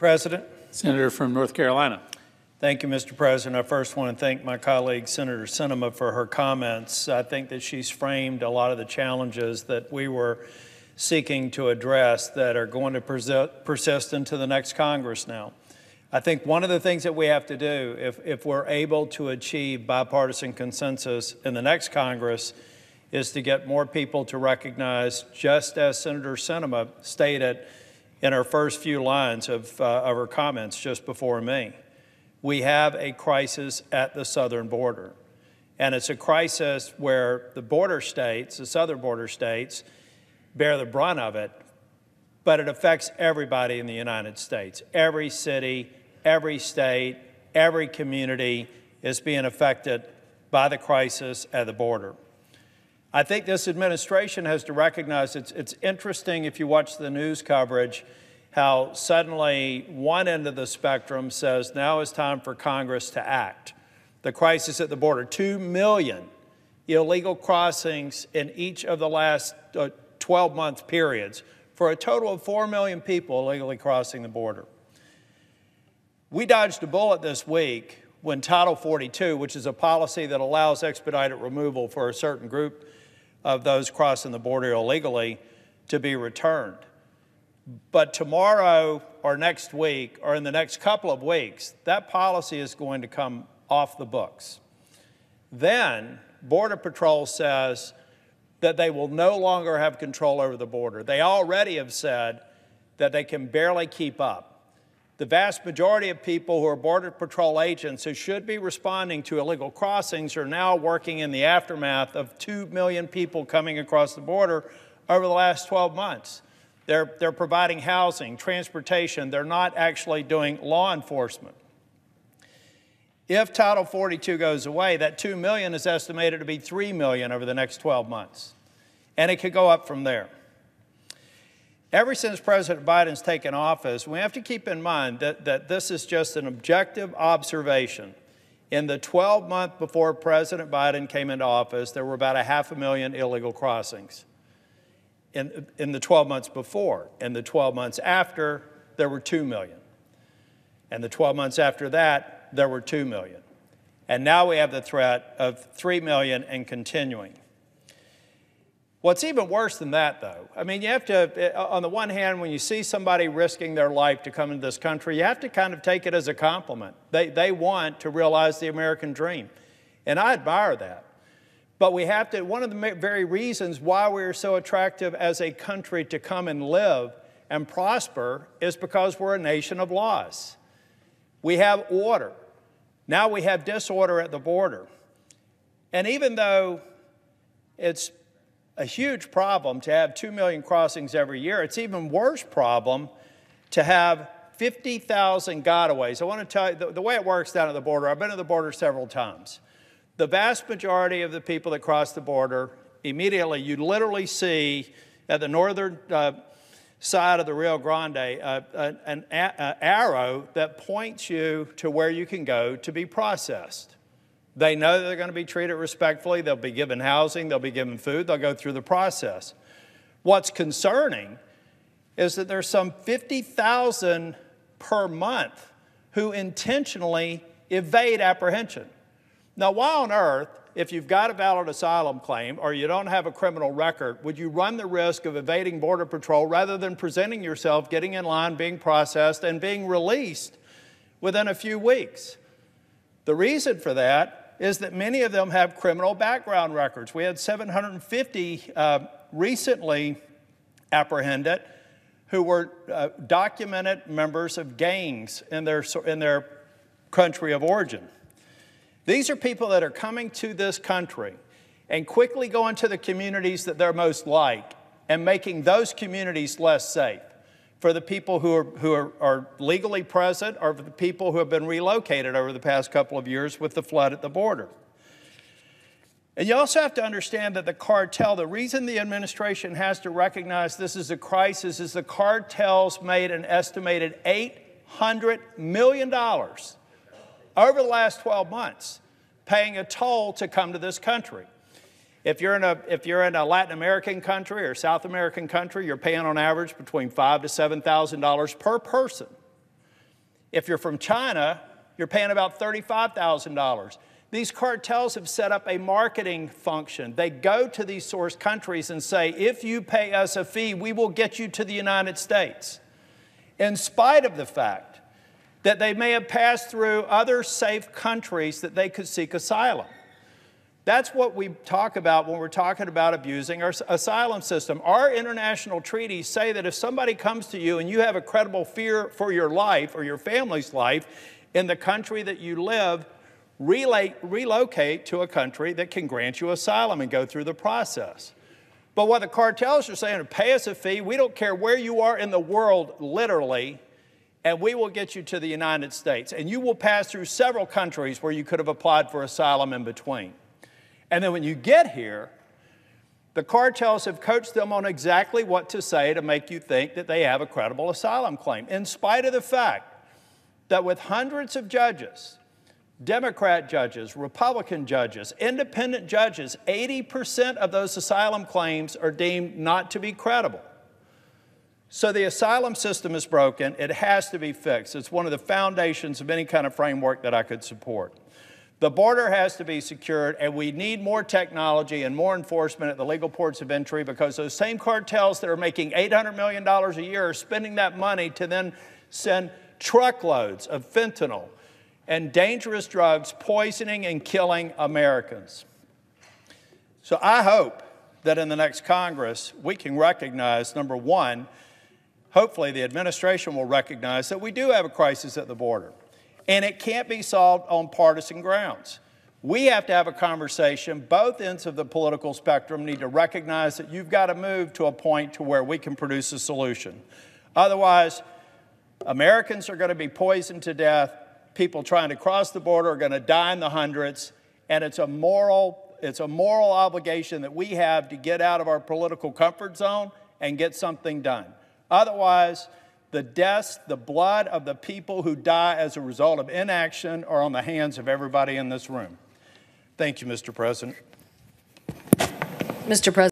President. Senator from North Carolina. Thank you, Mr. President. I first want to thank my colleague, Senator Sinema, for her comments. I think that she's framed a lot of the challenges that we were seeking to address that are going to persist into the next Congress now. I think one of the things that we have to do, if, if we're able to achieve bipartisan consensus in the next Congress, is to get more people to recognize, just as Senator Sinema stated in our first few lines of, uh, of her comments just before me, we have a crisis at the southern border. And it's a crisis where the border states, the southern border states, bear the brunt of it, but it affects everybody in the United States. Every city, every state, every community is being affected by the crisis at the border. I think this administration has to recognize it's, it's interesting if you watch the news coverage how suddenly one end of the spectrum says now is time for Congress to act. The crisis at the border, 2 million illegal crossings in each of the last uh, 12 month periods for a total of 4 million people illegally crossing the border. We dodged a bullet this week when Title 42, which is a policy that allows expedited removal for a certain group of those crossing the border illegally, to be returned. But tomorrow or next week or in the next couple of weeks, that policy is going to come off the books. Then Border Patrol says that they will no longer have control over the border. They already have said that they can barely keep up. The vast majority of people who are Border Patrol agents who should be responding to illegal crossings are now working in the aftermath of 2 million people coming across the border over the last 12 months. They're, they're providing housing, transportation. They're not actually doing law enforcement. If Title 42 goes away, that 2 million is estimated to be 3 million over the next 12 months. And it could go up from there. Ever since President Biden's taken office, we have to keep in mind that, that this is just an objective observation. In the 12 month before President Biden came into office, there were about a half a million illegal crossings in, in the 12 months before. In the 12 months after, there were 2 million. And the 12 months after that, there were 2 million. And now we have the threat of 3 million and continuing. What's even worse than that, though, I mean, you have to, uh, on the one hand, when you see somebody risking their life to come into this country, you have to kind of take it as a compliment. They, they want to realize the American dream. And I admire that. But we have to, one of the very reasons why we're so attractive as a country to come and live and prosper is because we're a nation of laws. We have order. Now we have disorder at the border. And even though it's a huge problem to have 2 million crossings every year, it's even worse problem to have 50,000 gotaways. I want to tell you the, the way it works down at the border, I've been at the border several times the vast majority of the people that cross the border, immediately you literally see at the northern uh, side of the Rio Grande uh, an, an arrow that points you to where you can go to be processed. They know they're going to be treated respectfully, they'll be given housing, they'll be given food, they'll go through the process. What's concerning is that there's some 50,000 per month who intentionally evade apprehension. Now, why on earth, if you've got a valid asylum claim or you don't have a criminal record, would you run the risk of evading Border Patrol rather than presenting yourself, getting in line, being processed, and being released within a few weeks? The reason for that is that many of them have criminal background records. We had 750 uh, recently apprehended who were uh, documented members of gangs in their, in their country of origin. These are people that are coming to this country and quickly going to the communities that they're most like and making those communities less safe for the people who are, who are, are, legally present or for the people who have been relocated over the past couple of years with the flood at the border. And you also have to understand that the cartel, the reason the administration has to recognize this is a crisis is the cartels made an estimated $800 million over the last 12 months paying a toll to come to this country. If you're in a, if you're in a Latin American country or South American country, you're paying on average between five to $7,000 per person If you're from China, you're paying about $35,000. These cartels have set up a marketing function. They go to these source countries and say, if you pay us a fee, we will get you to the United States. In spite of the fact that they may have passed through other safe countries that they could seek asylum. That's what we talk about when we're talking about abusing our asylum system. Our international treaties say that if somebody comes to you and you have a credible fear for your life or your family's life in the country that you live, relate, relocate to a country that can grant you asylum and go through the process. But what the cartels are saying, pay us a fee, we don't care where you are in the world, literally, and we will get you to the United States. And you will pass through several countries where you could have applied for asylum in between. And then when you get here, the cartels have coached them on exactly what to say to make you think that they have a credible asylum claim, in spite of the fact that with hundreds of judges, Democrat judges, Republican judges, independent judges, 80% of those asylum claims are deemed not to be credible. So the asylum system is broken. It has to be fixed. It's one of the foundations of any kind of framework that I could support. The border has to be secured, and we need more technology and more enforcement at the legal ports of entry because those same cartels that are making $800 million a year are spending that money to then send truckloads of fentanyl and dangerous drugs poisoning and killing Americans. So I hope that in the next Congress we can recognize, number one, hopefully the administration will recognize that we do have a crisis at the border and it can't be solved on partisan grounds. We have to have a conversation. Both ends of the political spectrum need to recognize that you've got to move to a point to where we can produce a solution. Otherwise, Americans are going to be poisoned to death. People trying to cross the border are going to die in the hundreds, and it's a moral it's a moral obligation that we have to get out of our political comfort zone and get something done. Otherwise, the deaths, the blood of the people who die as a result of inaction are on the hands of everybody in this room. Thank you, Mr. President. Mr. President.